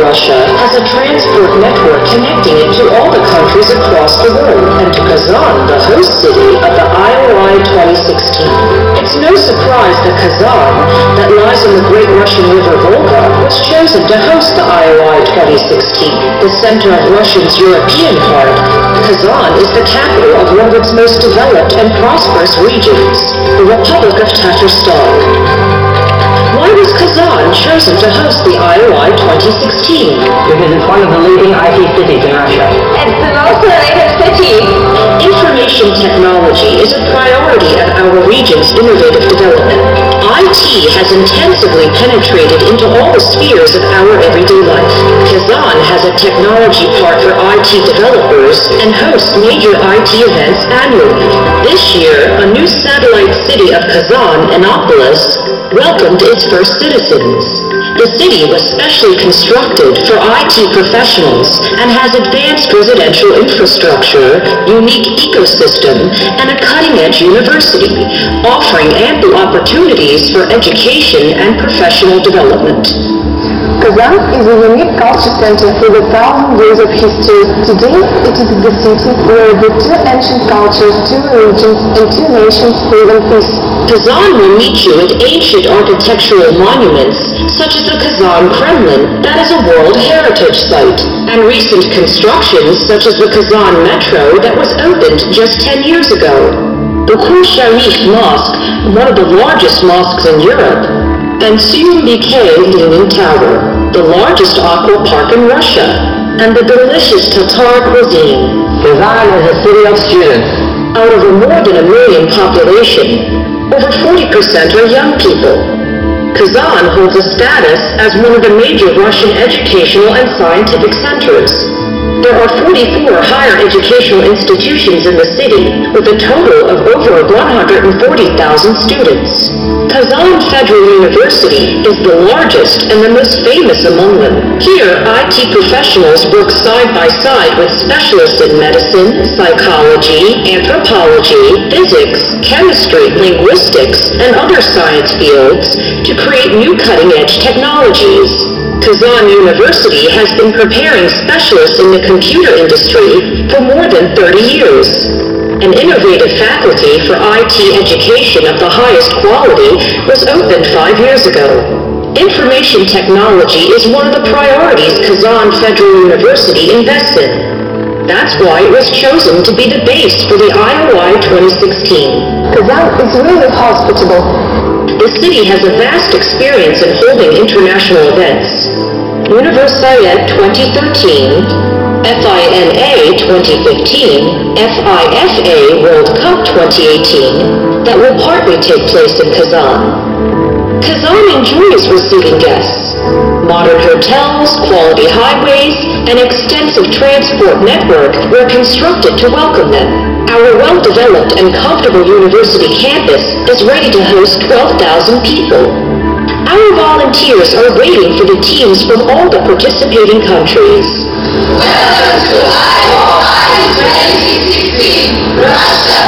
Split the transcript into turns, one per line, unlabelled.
Russia has a transport network connecting it to all the countries across the world and to Kazan, the host city of the IOI 2016. It's no surprise that Kazan, that lies on the great Russian river Volga, was chosen to host the IOI 2016. The center of Russia's European part, Kazan is the capital of one of its most developed and prosperous regions, the Republic of Tatarstan. Why was Kazan to host the IOI 2016?
Because it's one of the leading IT cities in Russia.
It's the most innovative city.
Information technology is a priority of our region's innovative development. IT has intensively penetrated into all the spheres of our everyday life. Kazan has a technology park for IT developers and hosts major IT events annually. This year, a new satellite city of Kazan, Innopolis, welcomed its first citizens. The city was specially constructed for IT professionals and has advanced residential infrastructure, unique ecosystem, and a cutting-edge university, offering ample opportunities for education and professional development.
Kazan is a unique culture center with a thousand years of history. Today, it is the city where the two ancient cultures, two religions, and two nations live in peace.
Kazan will meet you at ancient architectural monuments such as the Kazan Kremlin, that is a World Heritage Site, and recent constructions such as the Kazan Metro that was opened just 10 years ago. The Kul Sharif Mosque, one of the largest mosques in Europe, and Suyum-Bikay Leaning Tower, the largest aqua park in Russia, and the delicious Tatar cuisine.
Kazan is a city of students.
Out of a more than a million population, over 40% are young people. Kazan holds a status as one of the major Russian educational and scientific centers. There are 44 higher educational institutions in the city, with a total of over 140,000 students. Kazan Federal University is the largest and the most famous among them. Here, IT professionals work side by side with specialists in medicine, psychology, anthropology, physics, chemistry, linguistics, and other science fields to create new cutting-edge technologies. Kazan University has been preparing specialists in the computer industry for more than 30 years. An innovative faculty for IT education of the highest quality was opened five years ago. Information technology is one of the priorities Kazan Federal University invests in. That's why it was chosen to be the base for the IOI 2016.
Kazan is really hospitable.
The city has a vast experience in holding international events. Universiade 2013, FINA 2015, FIFA World Cup 2018 that will partly take place in Kazan. Kazan enjoys receiving guests. Modern hotels, quality highways, and extensive transport network were constructed to welcome them. Our well-developed and comfortable university campus is ready to host 12,000 people. Our volunteers are waiting for the teams from all the participating countries.
Welcome to IOI 2016, Russia.